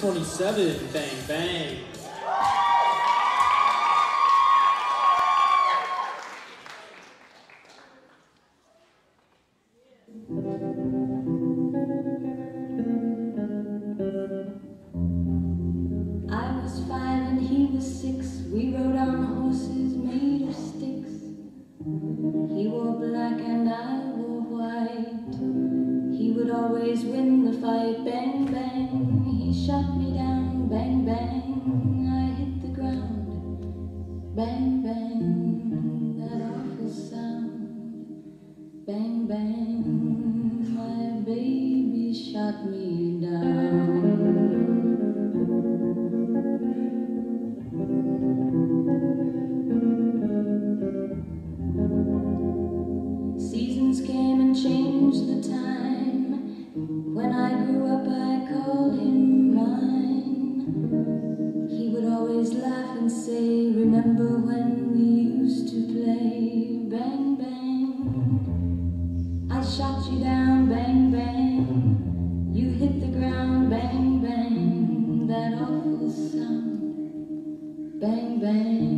27, Bang Bang. I was five and he was six. We rode on horses made of sticks. He wore black and I wore white. He would always win the fight. Bang, bang. He shot me down. Bang, bang. I hit the ground. Bang, bang. That awful sound. Bang, bang. My baby shot me down. Seasons came and changed the time. Remember when we used to play? Bang, bang. I shot you down, bang, bang. You hit the ground, bang, bang. That awful sound, bang, bang.